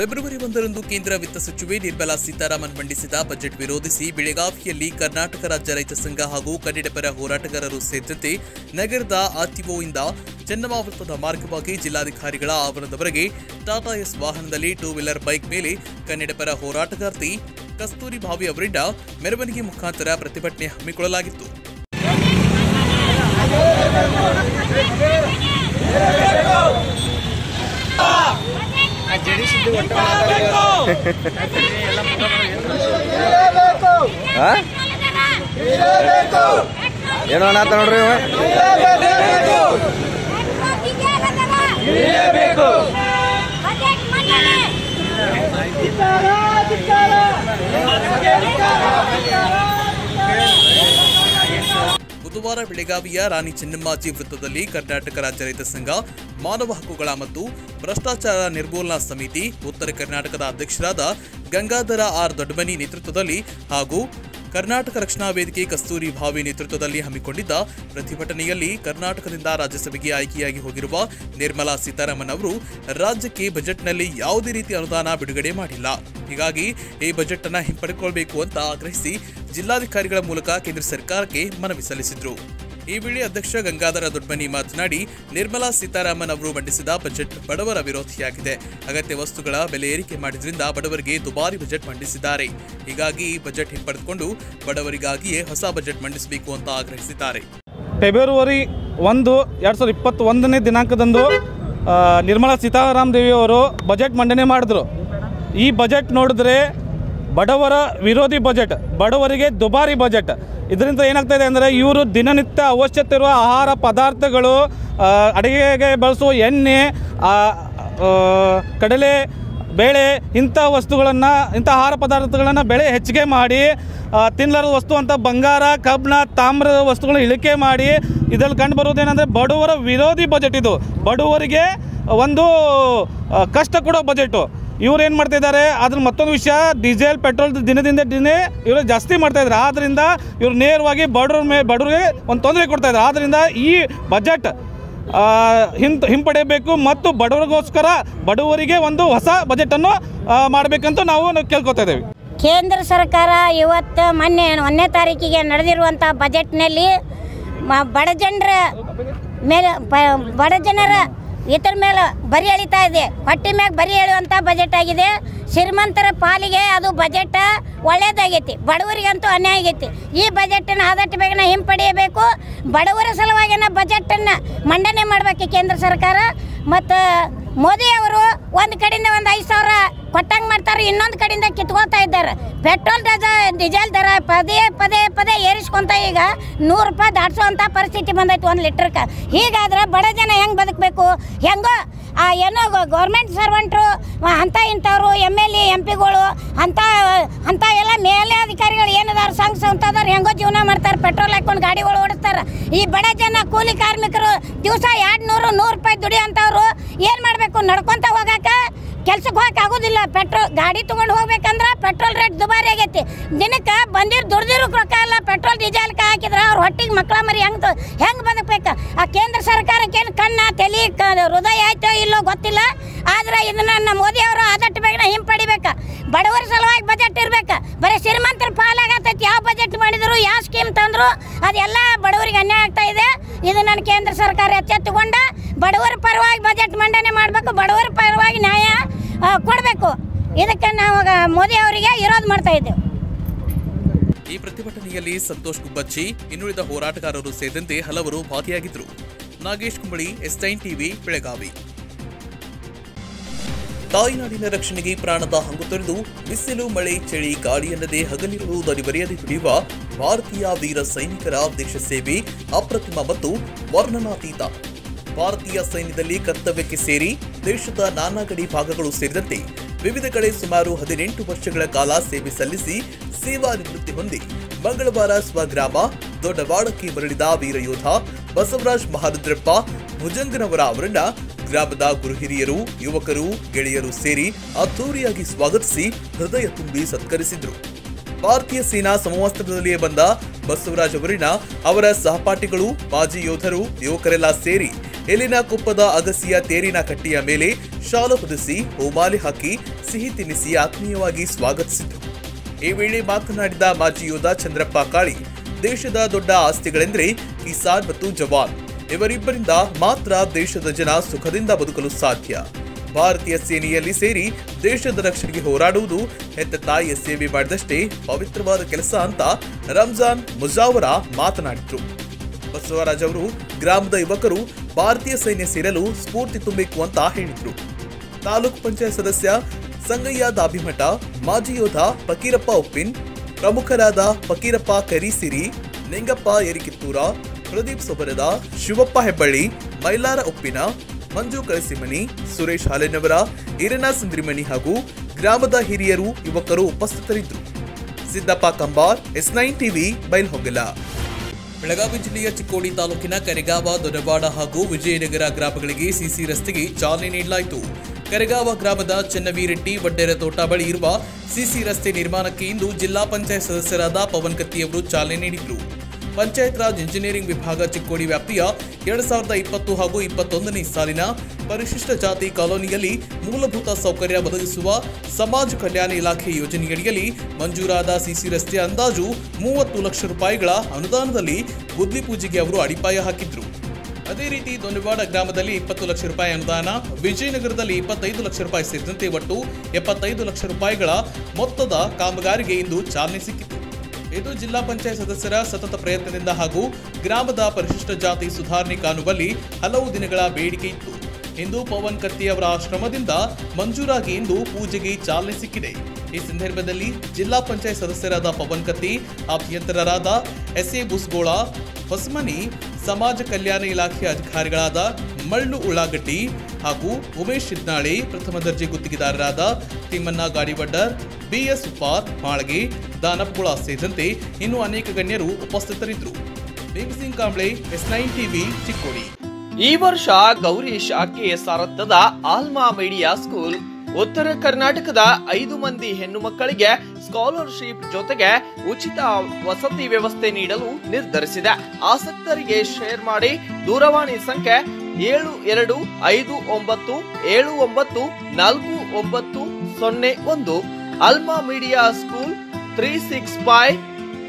February ಒಂದರಂದು ಕೇಂದ್ರ ವಿತ್ತ ಸಚಿವೆ ನಿರ್ಮಲಾ ಸೀತಾರಾಮನ್ ಮಂಡಿಸಿದ ಬಜೆಟ್ ವಿರೋಧಿಸಿ ಬೆಳಗಾವಿಯಲ್ಲಿ ಕರ್ನಾಟಕ ರಾಜ್ಯ ರೈತ ಸಂಘ ಹಾಗೂ ಕನ್ನಡ ಪರ ಹೋರಾಟಗಾರರು ಸೇರಿದಂತೆ ನಗರದ ಆರ್ಟಿಒಯಿಂದ ಚನ್ನಮಾವೃತ್ತದ ಮಾರ್ಗವಾಗಿ ಜಿಲ್ಲಾಧಿಕಾರಿಗಳ ಆವರಣದವರೆಗೆ ಟಾಟಾ ಎಸ್ ವಾಹನದಲ್ಲಿ ಟೂ ವೀಲರ್ ಬೈಕ್ ಮೇಲೆ ಕನ್ನಡ ಪರ ಹೋರಾಟಗಾರ್ತಿ ಕಸ್ತೂರಿ ಭಾವಿ ಅವರಿಂದ ಮೆರವಣಿಗೆ ಮುಖಾಂತರ ಪ್ರತಿಭಟನೆ ಹಮ್ಮಿಕೊಳ್ಳಲಾಗಿತ್ತು. ಏನೋ ಅನ್ನತ್ತ ನೋಡ್ರಿ ಇವ? ಬುಧವಾರ ಬೆಳಗಾವಿಯ ರಾಣಿ ಚೆನ್ನಮ್ಮಾಜಿ ವೃತ್ತದಲ್ಲಿ ಕರ್ನಾಟಕ ರಾಜ್ಯ ರೈತ ಸಂಘ, ಮಾನವ ಹಕ್ಕುಗಳ ಮತ್ತು ಭ್ರಷ್ಟಾಚಾರ ನಿರ್ಮೂಲನಾ ಸಮಿತಿ, ಉತ್ತರ ಕರ್ನಾಟಕದ ಅಧ್ಯಕ್ಷರಾದ ಗಂಗಾಧರ ಆರ್ ದೊಡ್ಡಮನಿ ನೇತೃತ್ವದಲ್ಲಿ ಹಾಗೂ ಕರ್ನಾಟಕ ರಕ್ಷಣಾ ವೇದಿಕೆ ಕಸ್ತೂರಿ ಭಾವಿ ನೇತೃತ್ವದಲ್ಲಿ ಹಮ್ಮಿಕೊಂಡಿದ್ದ ಪ್ರತಿಭಟನೆಯಲ್ಲಿ ಕರ್ನಾಟಕದಿಂದ ರಾಜ್ಯಸಭೆಗೆ ಆಯ್ಕೆಯಾಗಿ ಹೋಗಿರುವ ನಿರ್ಮಲಾ ಸೀತಾರಾಮನ್ ಅವರು ರಾಜ್ಯಕ್ಕೆ ಬಜೆಟ್ನಲ್ಲಿ ಯಾವುದೇ ರೀತಿ ಅನುದಾನ ಬಿಡುಗಡೆ ಮಾಡಿಲ್ಲ. ಹೀಗಾಗಿ ಈ ಬಜೆಟ್ ಅನ್ನು ಹಿಂಪಡೆದುಕೊಳ್ಳಬೇಕು ಅಂತ ಆಗ್ರಹಿಸಿ ಜಿಲ್ಲಾಧಿಕಾರಿಗಳ ಮೂಲಕ ಕೇಂದ್ರ ಸರ್ಕಾರಕ್ಕೆ ಮನವಿ ಸಲ್ಲಿಸಿದ್ರು. ಈ ವೇಳೆ ಅಧ್ಯಕ್ಷ ಗಂಗಾಧರ ದೊಡ್ಮನಿ ಮಾತನಾಡಿ, ನಿರ್ಮಲಾ ಸೀತಾರಾಮನ್ ಅವರು ಮಂಡಿಸಿದ ಬಜೆಟ್ ಬಡವರ ವಿರೋಧಿಯಾಗಿದೆ. ಅಗತ್ಯ ವಸ್ತುಗಳ ಬೆಲೆ ಏರಿಕೆ ಮಾಡಿದ್ರಿಂದ ಬಡವರಿಗೆ ದುಬಾರಿ ಬಜೆಟ್ ಮಂಡಿಸಿದ್ದಾರೆ. ಹೀಗಾಗಿ ಈ ಬಜೆಟ್ ಹಿಂಪಡೆದುಕೊಂಡು ಬಡವರಿಗಾಗಿಯೇ ಹೊಸ ಬಜೆಟ್ ಮಂಡಿಸಬೇಕು ಅಂತ ಆಗ್ರಹಿಸಿದ್ದಾರೆ. ಫೆಬ್ರವರಿ ಒಂದು, ಎರಡು ಸಾವಿರದ ಇಪ್ಪತ್ತೊಂದನೇ ದಿನಾಂಕದಂದು ನಿರ್ಮಲಾ ಸೀತಾರಾಮ್ ದೇವಿ ಅವರು ಬಜೆಟ್ ಮಂಡನೆ ಮಾಡಿದ್ರು. ಈ ಬಜೆಟ್ ನೋಡಿದ್ರೆ ಬಡವರ ವಿರೋಧಿ ಬಜೆಟ್, ಬಡವರಿಗೆ ದುಬಾರಿ ಬಜೆಟ್. ಇದರಿಂದ ಏನಾಗ್ತಾ ಇದೆ ಅಂದರೆ ಇವರು ದಿನನಿತ್ಯ ಅವಶ್ಯಕತೆ ಇರುವ ಆಹಾರ ಪದಾರ್ಥಗಳು ಅಡುಗೆಗೆ ಬಳಸುವ ಎಣ್ಣೆ ಕಡಲೆ, ಬೇಳೆ, ಇಂಥ ವಸ್ತುಗಳನ್ನು, ಇಂಥ ಆಹಾರ ಪದಾರ್ಥಗಳನ್ನು ಬೆಳೆ ಹೆಚ್ಚಿಗೆ ಮಾಡಿ ತಿನ್ನಲಾರದ ವಸ್ತು ಅಂತ ಬಂಗಾರ, ಕಬ್ಬಿಣ, ತಾಮ್ರದ ವಸ್ತುಗಳನ್ನ ಇಳಿಕೆ ಮಾಡಿ, ಇದರಲ್ಲಿ ಕಂಡು ಬರೋದೇನೆಂದರೆ ಬಡವರ ವಿರೋಧಿ ಬಜೆಟ್ ಇದು. ಬಡವರಿಗೆ ಒಂದು ಕಷ್ಟ ಕೊಡೋ ಬಜೆಟು. ಇವ್ರು ಏನು ಮಾಡ್ತಾ ಇದ್ದಾರೆ? ಅದ್ರ ಮತ್ತೊಂದು ವಿಷಯ, ಡೀಸೆಲ್, ಪೆಟ್ರೋಲ್ ದಿನದಿಂದ ದಿನ ಇವರು ಜಾಸ್ತಿ ಮಾಡ್ತಾ ಇದ್ದಾರೆ. ಆದ್ದರಿಂದ ಇವ್ರು ನೇರವಾಗಿ ಬಡವ್ರ ಮೇಲೆ ಬಡವ್ರಿಗೆ ಒಂದು ತೊಂದರೆ ಕೊಡ್ತಾ ಇದ್ದಾರೆ. ಆದ್ದರಿಂದ ಈ ಬಜೆಟ್ ಹಿಂ ಹಿಂಪಡೆಯಬೇಕು ಮತ್ತು ಬಡವರಿಗೋಸ್ಕರ ಬಡವರಿಗೆ ಒಂದು ಹೊಸ ಬಜೆಟನ್ನು ಮಾಡಬೇಕಂತ ನಾವು ಕೇಳ್ಕೊತಾ ಇದ್ದೇವೆ. ಕೇಂದ್ರ ಸರ್ಕಾರ ಇವತ್ತು ಮೊನ್ನೆ, ಒಂದನೇ ತಾರೀಕಿಗೆ ನಡೆದಿರುವಂಥ ಬಜೆಟ್ನಲ್ಲಿ ಮ ಬಡ ಜನರ ಮೇಲೆ ಬಡ ಜನರ ಇತರ ಮೇಲೆ ಬರಿ ಎಳಿತಾ ಇದೆ. ಹೊಟ್ಟೆ ಮ್ಯಾಗ ಬರಿ ಎಳೆಯುವಂಥ ಬಜೆಟ್ ಆಗಿದೆ. ಶ್ರೀಮಂತರ ಪಾಲಿಗೆ ಅದು ಬಜೆಟ್ ಒಳ್ಳೇದಾಗೈತಿ. ಬಡವರಿಗಂತೂ ಅನ್ಯಾಯ ಆಗೈತಿ. ಈ ಬಜೆಟನ್ನು ಆದಷ್ಟು ಬೇಗನೆ ಹಿಂಪಡೆಯಬೇಕು. ಬಡವರ ಸಲುವಾಗಿನ ಬಜೆಟನ್ನು ಮಂಡನೆ ಮಾಡಬೇಕು ಕೇಂದ್ರ ಸರ್ಕಾರ. ಮತ್ತು ಮೋದಿ ಅವರು ಒಂದು ಕಡೆಯಿಂದ ಒಂದು ಐದು ಸಾವಿರ ಕೊಟ್ಟಂಗೆ ಮಾಡ್ತಾರೆ, ಇನ್ನೊಂದು ಕಡೆಯಿಂದ ಕಿತ್ಕೊಳ್ತಾ ಇದ್ದಾರೆ. ಪೆಟ್ರೋಲ್ ದರ ಡೀಸೆಲ್ ದರ ಪದೇ ಪದೇ ಪದೇ ಏರಿಸ್ಕೊಂತ ಈಗ ನೂರು ರೂಪಾಯಿ ದಾಟ್ಸುವಂಥ ಪರಿಸ್ಥಿತಿ ಬಂದೈತೆ ಒಂದು ಲೀಟ್ರಕ್ಕೆ ಹೀಗಾದ್ರೆ ಬಡ ಜನ ಹೆಂಗೆ ಬದುಕಬೇಕು? ಹೆಂಗೋ, ಆ ಏನೋ ಗೌರ್ಮೆಂಟ್ ಸರ್ವೆಂಟ್ರು ಅಂಥ ಇಂಥವ್ರು, ಎಂ ಎಲ್ ಎ, ಎಂ ಪಿಗಳು ಅಂಥ ಅಂಥ ಎಲ್ಲ ಮೇಲೆ ಅಧಿಕಾರಿಗಳು ಏನದಾರ, ಸಂಘ ಸಂಸ್ಥದವ್ರು ಹೆಂಗೋ ಜೀವನ ಮಾಡ್ತಾರೆ, ಪೆಟ್ರೋಲ್ ಹಾಕೊಂಡು ಗಾಡಿಗಳು ಓಡಿಸ್ತಾರೆ. ಈ ಬಡ ಜನ ಕೂಲಿ ಕಾರ್ಮಿಕರು ದಿವಸ ಎರಡು ನೂರು ನೂರು ರೂಪಾಯಿ ದುಡಿಯೋಂಥವ್ರು ಏನು ಮಾಡಬೇಕು? ನಡ್ಕೊಂತ ಹೋಗಾಕ ಕೆಲ್ಸಕ್ಕೆ ಹೋಗಕ್ಕೆ ಆಗೋದಿಲ್ಲ. ಪೆಟ್ರೋಲ್ ಗಾಡಿ ತೊಗೊಂಡು ಹೋಗ್ಬೇಕಂದ್ರೆ ಪೆಟ್ರೋಲ್ ರೇಟ್ ದುಬಾರಿ ಆಗೈತಿ. ದಿನಕ್ಕೆ ಬಂದಿರ್ ದುಡ್ದಿರೋ ರೊಕ್ಕ ಇಲ್ಲ ಪೆಟ್ರೋಲ್ ಡೀಸೆಲ್ಗೆ ಹಾಕಿದ್ರೆ ಅವ್ರ ಹೊಟ್ಟಿಗೆ ಮಕ್ಕಳ ಮರಿ ಹೆಂಗೆ ಹೆಂಗೆ ಬದುಕಬೇಕು? ಆ ಕೇಂದ್ರ ಸರ್ಕಾರಕ್ಕೆ ಕಣ್ಣ, ತಲೆ ಹೃದಯ ಆಯ್ತೋ ಇಲ್ಲೋ ಗೊತ್ತಿಲ್ಲ. ಆದ್ರೆ ಇದನ್ನ ನಮ್ಮ ಮೋದಿ ಅವರು ಆದಷ್ಟು ಬೇಗ ಹಿಂಪಡಿಬೇಕು. ಬಡವರ ಸಲುವಾಗಿ ಬಜೆಟ್ ಇರ್ಬೇಕು. ಬರೀ ಶ್ರೀಮಂತರ ಪಾಲಾಗತ್ತೈತಿ ಯಾವ ಬಜೆಟ್ ಮಾಡಿದ್ರು, ಯಾವ ಸ್ಕೀಮ್ ತಂದ್ರು, ಅದೆಲ್ಲ ಬಡವರಿಗೆ ಅನ್ಯಾಯ ಆಗ್ತಾ ಇದೆ. ಇದು ನನ್ನ ಕೇಂದ್ರ ಸರ್ಕಾರ ಎಚ್ಚೆತ್ತುಕೊಂಡ. ಬಡವರ ಪರವಾಗಿ ಬಜೆಟ್ ಮಂಡನೆ ಮಾಡಬೇಕು. ಬಡವರ ಪರವಾಗಿ ನ್ಯಾಯ ಕೊಡಬೇಕು. ಇದಕ್ಕೆ ನಾವು ಮೋದಿ ಅವರಿಗೆ ವಿರೋಧ ಮಾಡ್ತಾ ಇದ್ದೇವೆ. ಈ ಪ್ರತಿಭಟನೆಯಲ್ಲಿ ಸಂತೋಷ್ ಗುಬ್ಬಚ್ಚಿ, ಇನ್ನುಳಿದ ಹೋರಾಟಗಾರರು ಸೇರಿದಂತೆ ಹಲವರು ಭಾಗಿಯಾಗಿದ್ದರು. Nagesh Kumbali S nine TV Belagavi. ತಾಯಿನಾಡಿನ ರಕ್ಷಣೆಗೆ ಪ್ರಾಣದ ಹಂಗು ತೊರೆದು ಬಿಸಿಲು, ಮಳೆ, ಚಳಿ ಗಾಳಿಯಲ್ಲದೆ ಹಗಲಿರುಳು ದರಿಬರಿಯದೆ ದುಡಿಯುವ ಭಾರತೀಯ ವೀರ ಸೈನಿಕರ ದೇಶ ಸೇವೆ ಅಪ್ರತಿಮ ಮತ್ತು ವರ್ಣನಾತೀತ. ಭಾರತೀಯ ಸೈನ್ಯದಲ್ಲಿ ಕರ್ತವ್ಯಕ್ಕೆ ಸೇರಿ ದೇಶದ ನಾನಾ ಗಡಿ ಭಾಗಗಳು ಸೇರಿದಂತೆ ವಿವಿಧ ಕಡೆ ಸುಮಾರು ಹದಿನೆಂಟು ವರ್ಷಗಳ ಕಾಲ ಸೇವೆ ಸಲ್ಲಿಸಿ ಸೇವಾ ನಿವೃತ್ತಿ ಹೊಂದಿ ಮಂಗಳವಾರ ಸ್ವಗ್ರಾಮ, ದೊಡ್ಡವಾಡಕ್ಕೆ ಮರಳಿದ ವೀರ ಯೋಧ ಬಸವರಾಜ್ ಮಹಾರುದ್ರಪ್ಪ, ಭುಜಂಗನವರ ಅವರನ್ನ ಗ್ರಾಮದ ಗುರುಹಿರಿಯರು ಯುವಕರು, ಗೆಳೆಯರು ಸೇರಿ ಅದ್ದೂರಿಯಾಗಿ ಸ್ವಾಗತಿಸಿ ಹೃದಯ ತುಂಬಿ ಸತ್ಕರಿಸಿದ್ರು. ಭಾರತೀಯ ಸೇನಾ ಸಮವಸ್ತ್ರದಲ್ಲಿಯೇ ಬಂದ ಬಸವರಾಜ್ ಅವರಿನ ಅವರ ಸಹಪಾಠಿಗಳು, ಮಾಜಿ ಯೋಧರು, ಯುವಕರೆಲ್ಲ ಸೇರಿ ಎಲಿನ ಕುಪ್ಪದ ಅಗಸಿಯ ತೇರಿನ ಕಟ್ಟಿಯ ಮೇಲೆ ಶಾಲು ಹೊದಿಸಿ ಓಬಾಲಿ ಹಾಕಿ, ಸಿಹಿ ತಿನ್ನಿಸಿ ಆತ್ಮೀಯವಾಗಿ ಸ್ವಾಗತಿಸಿತು. ಈ ವೇಳೆ ಮಾತನಾಡಿದ ಮಾಜಿ ಯೋಧ ಚಂದ್ರಪ್ಪ ಕಾಳಿ, ದೇಶದ ದೊಡ್ಡ ಆಸ್ತಿಗಳೆಂದರೆ ಕಿಸಾನ್ ಮತ್ತು ಜವಾನ್. ಇವರಿಬ್ಬರಿಂದ ಮಾತ್ರ ದೇಶದ ಜನ ಸುಖದಿಂದ ಬದುಕಲು ಸಾಧ್ಯ. ಭಾರತೀಯ ಸೇನೆಯಲ್ಲಿ ಸೇರಿ ದೇಶದ ರಕ್ಷಣೆಗೆ ಹೋರಾಡುವುದು ಹೆತ್ತ ತಾಯಿಯ ಸೇವೆ ಮಾಡಿದಷ್ಟೇ ಪವಿತ್ರವಾದ ಕೆಲಸ ಅಂತ ರಂಜಾನ್ ಮುಜಾವರ ಮಾತನಾಡಿದ್ರು. ಬಸವರಾಜ್ ಅವರು ಗ್ರಾಮದ ಯುವಕರು ಭಾರತೀಯ ಸೈನ್ಯ ಸೇರಲು ಸ್ಫೂರ್ತಿ ತುಂಬಬೇಕು ಅಂತ ಹೇಳಿದ್ರು. ತಾಲೂಕು ಪಂಚಾಯತ್ ಸದಸ್ಯ ಸಂಗಯ್ಯ ದಾಭಿಮಠ ಮಾಜಿ ಯೋಧ ಫಕೀರಪ್ಪ ಉಪ್ಪಿನ್, ಪ್ರಮುಖರಾದ ಫಕೀರಪ್ಪ ಕರಿಸಿರಿ ನಿಂಗಪ್ಪ ಎರಿಕಿತ್ತೂರ ಪ್ರದೀಪ್ ಸೊಬರದ, ಶಿವಪ್ಪ ಹೆಬ್ಬಳ್ಳಿ, ಮೈಲಾರ ಉಪ್ಪಿನ, ಮಂಜು ಕಳಸಿಮನಿ ಸುರೇಶ್ ಹಾಲೆನವರ, ಈರಣ್ಣ ಸುಂದ್ರಿಮಣಿ ಹಾಗೂ ಗ್ರಾಮದ ಹಿರಿಯರು ಯುವಕರು ಉಪಸ್ಥಿತರಿದ್ದರು. Siddappa Kambar, S nine TV Bailhongal Belagavi ಜಿಲ್ಲೆಯ ಚಿಕ್ಕೋಡಿ ತಾಲೂಕಿನ ಕರೆಗಾವ, ದೊಡ್ಡವಾಡ ಹಾಗೂ ವಿಜಯನಗರ ಗ್ರಾಮಗಳಿಗೆ ಸಿಸಿ ರಸ್ತೆಗೆ ಚಾಲನೆ ನೀಡಲಾಯಿತು. ಕರೆಗಾವ ಗ್ರಾಮದ ಚೆನ್ನವೀರೆಡ್ಡಿ ವಡ್ಡೆರ ತೋಟ ಬಳಿ ಇರುವ ಸಿಸಿ ರಸ್ತೆ ನಿರ್ಮಾಣಕ್ಕೆ ಇಂದು ಜಿಲ್ಲಾ ಪಂಚಾಯತ್ ಸದಸ್ಯರಾದ ಪವನ್ ಕತ್ತಿಯವರು ಚಾಲನೆ ನೀಡಿದರು. ಪಂಚಾಯತ್ ರಾಜ್ ಇಂಜಿನಿಯರಿಂಗ್ ವಿಭಾಗ ಚಿಕ್ಕೋಡಿ ವ್ಯಾಪ್ತಿಯ ಎರಡ್ ಸಾವಿರದ ಇಪ್ಪತ್ತು ಹಾಗೂ ಇಪ್ಪತ್ತೊಂದನೇ ಸಾಲಿನ ಪರಿಶಿಷ್ಟ ಜಾತಿ ಕಾಲೋನಿಯಲ್ಲಿ ಮೂಲಭೂತ ಸೌಕರ್ಯ ಒದಗಿಸುವ ಸಮಾಜ ಕಲ್ಯಾಣ ಇಲಾಖೆ ಯೋಜನೆಯಡಿಯಲ್ಲಿ ಮಂಜೂರಾದ ಸಿಸಿ ರಸ್ತೆ ಅಂದಾಜು ಮೂವತ್ತು ಲಕ್ಷ ರೂಪಾಯಿಗಳ ಅನುದಾನದಲ್ಲಿ ಗುದ್ಲಿ ಪೂಜೆಗೆ ಅವರು ಅಡಿಪಾಯ ಹಾಕಿದ್ರು. ಅದೇ ರೀತಿ ದೊಂಡವಾಡ ಗ್ರಾಮದಲ್ಲಿ ಇಪ್ಪತ್ತು ಲಕ್ಷ ರೂಪಾಯಿ ಅನುದಾನ, ವಿಜಯನಗರದಲ್ಲಿ ಇಪ್ಪತ್ತೈದು ಲಕ್ಷ ರೂಪಾಯಿ ಸೇರಿದಂತೆ ಒಟ್ಟು ಎಪ್ಪತ್ತೈದು ಲಕ್ಷ ರೂಪಾಯಿಗಳ ಮೊತ್ತದ ಕಾಮಗಾರಿಗೆ ಇಂದು ಚಾಲನೆ ಸಿಕ್ಕಿತು. ಇದು ಜಿಲ್ಲಾ ಪಂಚಾಯತ್ ಸದಸ್ಯರ ಸತತ ಪ್ರಯತ್ನದಿಂದ ಹಾಗೂ ಗ್ರಾಮದ ಪರಿಶಿಷ್ಟ ಜಾತಿ ಸುಧಾರಣೆ ಕಾಣುವಲ್ಲಿ ಹಲವು ದಿನಗಳ ಬೇಡಿಕೆ ಇತ್ತು. ಇಂದು ಪವನ್ ಕತ್ತಿ ಅವರ ಆಶ್ರಮದಿಂದ ಮಂಜೂರಾಗಿ ಇಂದು ಪೂಜೆಗೆ ಚಾಲನೆ ಸಿಕ್ಕಿದೆ. ಈ ಸಂದರ್ಭದಲ್ಲಿ ಜಿಲ್ಲಾ ಪಂಚಾಯತ್ ಸದಸ್ಯರಾದ ಪವನ್ ಕತ್ತಿ, ಅಭಿಯಂತರರಾದ ಎಸ್ ಎ ಬುಸ್ಗೋಳ, ಹೊಸಮನಿ ಸಮಾಜ ಕಲ್ಯಾಣ ಇಲಾಖೆ ಅಧಿಕಾರಿಗಳಾದ ಮಳ್ಳು ಉಳ್ಳಾಗಡ್ಡಿ ಹಾಗೂ ಉಮೇಶ್ ಶಿದ್ನಾಳಿ ಪ್ರಥಮ ದರ್ಜೆ ಗುತ್ತಿಗೆದಾರರಾದ ತಿಮ್ಮಣ್ಣ ಗಾಡಿವಡ್ಡರ್, ಬಿಎಸ್ ಉಪಾತ್ ಮಾಳ್ಗೆ, ದಾನಪ್ಪುಳ ಸೇರಿದಂತೆ ಇನ್ನೂ ಅನೇಕ ಗಣ್ಯರು ಉಪಸ್ಥಿತರಿದ್ದರು. Bhimsingh Kamble, S nine TV, Chikkodi. ಈ ವರ್ಷ ಗೌರೀಶ್ ಕೆ ಸಾರಥ್ಯದ ಆಲ್ಮಾ ಮೀಡಿಯಾ ಸ್ಕೂಲ್ ಉತ್ತರ ಕರ್ನಾಟಕದ ಐದು ಮಂದಿ ಹೆಣ್ಣು ಮಕ್ಕಳಿಗೆ ಸ್ಕಾಲರ್ಶಿಪ್ ಜೊತೆಗೆ ಉಚಿತ ವಸತಿ ವ್ಯವಸ್ಥೆ ನೀಡಲು ನಿರ್ಧರಿಸಿದೆ. ಆಸಕ್ತರಿಗೆ ಶೇರ್ ಮಾಡಿ ದೂರವಾಣಿ ಸಂಖ್ಯೆ ಏಳು ಎರಡು ಐದು ಒಂಬತ್ತು ಏಳು ಒಂಬತ್ತು ನಾಲ್ಕು ಒಂಬತ್ತು ಸೊನ್ನೆ ಒಂದು. Alma media school three six five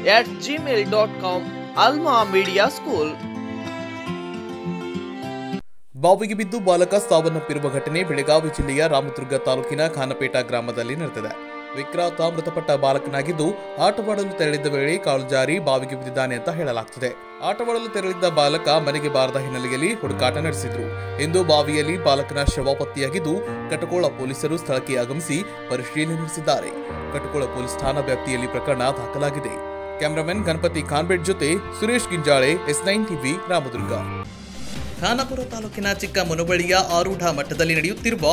at Gmail dot com. Alma media school. ಬಾವಿಗೆ ಬಿದ್ದು ಬಾಲಕ ಸಾವನ್ನಪ್ಪಿರುವ ಘಟನೆ ಬೆಳಗಾವಿ ಜಿಲ್ಲೆಯ ರಾಮದುರ್ಗ ತಾಲೂಕಿನ ಖಾನಪೇಟ ಗ್ರಾಮದಲ್ಲಿ ನಡೆದಿದೆ. ವಿಕ್ರಾಂತ ಮೃತಪಟ್ಟ ಬಾಲಕನಾಗಿದ್ದು, ಆಟವಾಡಲು ತೆರಳಿದ್ದ ವೇಳೆ ಕಾಲು ಜಾರಿ ಬಾವಿಗೆ ಬಿದ್ದಿದ್ದಾನೆ ಅಂತ ಹೇಳಲಾಗ್ತಿದೆ. ಆಟವಾಡಲು ತೆರಳಿದ್ದ ಬಾಲಕ ಮನೆಗೆ ಬಾರದ ಹಿನ್ನೆಲೆಯಲ್ಲಿ ಹುಡುಕಾಟ ನಡೆಸಿದ್ರು. ಇಂದು ಬಾವಿಯಲ್ಲಿ ಬಾಲಕನ ಶವ ಪತ್ತೆಯಾಗಿದ್ದು ಕಟಕೋಳ ಪೊಲೀಸರು ಸ್ಥಳಕ್ಕೆ ಆಗಮಿಸಿ ಪರಿಶೀಲನೆ ನಡೆಸಿದ್ದಾರೆ. ಕಟಕೋಳ ಪೊಲೀಸ್ ಠಾಣಾ ವ್ಯಾಪ್ತಿಯಲ್ಲಿ ಪ್ರಕರಣ ದಾಖಲಾಗಿದೆ. ಕ್ಯಾಮರಾಮನ್ ಗಣಪತಿ ಖಾನ್ಬೆಟ್ ಜೊತೆ Suresh Ginjale, S nine TV, Ramdurg. Khanapur ತಾಲೂಕಿನ ಚಿಕ್ಕ ಮುನಬಳಿಯ ಆರೂಢ ಮಠದಲ್ಲಿ ನಡೆಯುತ್ತಿರುವ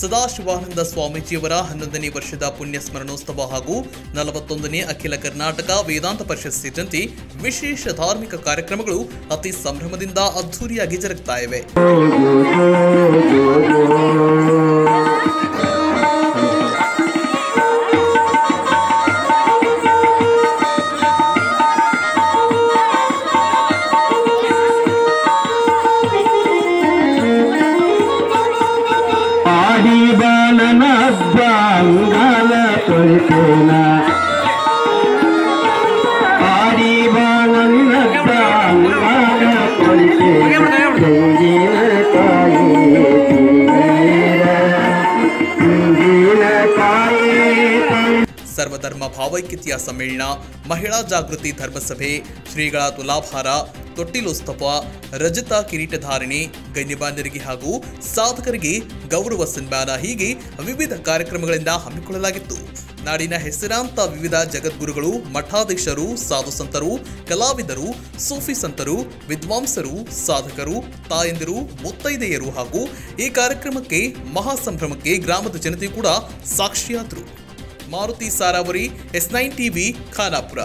ಸದಾಶಿವಾನಂದ ಸ್ವಾಮೀಜಿಯವರ ಹನ್ನೊಂದನೇ ವರ್ಷದ ಪುಣ್ಯ ಸ್ಮರಣೋತ್ಸವ ಹಾಗೂ ನಲವತ್ತೊಂದನೇ ಅಖಿಲ ಕರ್ನಾಟಕ ವೇದಾಂತ ಪರಿಷತ್ ಸೇರಿದಂತೆ ವಿಶೇಷ ಧಾರ್ಮಿಕ ಕಾರ್ಯಕ್ರಮಗಳು ಅತಿ ಸಂಭ್ರಮದಿಂದ ಅದ್ಧೂರಿಯಾಗಿ ಜರುಗ್ತಾ ಇವೆ. ಸರ್ವಧರ್ಮ ಭಾವೈಕ್ಯತೆಯ ಸಮ್ಮೇಳನ, ಮಹಿಳಾ ಜಾಗೃತಿ ಧರ್ಮಸಭೆ, ಶ್ರೀಗಳ ತುಲಾಭಾರ ತೊಟ್ಟಿಲೋತ್ಸವ ರಜತ ಕಿರೀಟಧಾರಣೆ ಗಣ್ಯಮಾನ್ಯರಿಗೆ ಹಾಗೂ ಸಾಧಕರಿಗೆ ಗೌರವ ಸನ್ಮಾನ ಹೀಗೆ ವಿವಿಧ ಕಾರ್ಯಕ್ರಮಗಳಿಂದ ಹಮ್ಮಿಕೊಳ್ಳಲಾಗಿತ್ತು. ನಾಡಿನ ಹೆಸರಾಂತ ವಿವಿಧ ಜಗದ್ಗುರುಗಳು, ಮಠಾಧೀಶರು ಸಾಧು ಸಂತರು ಕಲಾವಿದರು, ಸೂಫಿ ಸಂತರು, ವಿದ್ವಾಂಸರು, ಸಾಧಕರು, ತಾಯಂದಿರು, ಮುತ್ತೈದೆಯರು ಹಾಗೂ ಈ ಕಾರ್ಯಕ್ರಮಕ್ಕೆ ಮಹಾಸಂಭ್ರಮಕ್ಕೆ ಗ್ರಾಮದ ಜನತೆ ಕೂಡ ಸಾಕ್ಷಿಯಾದರು. Maruti Saravari S nine TV Khanapur.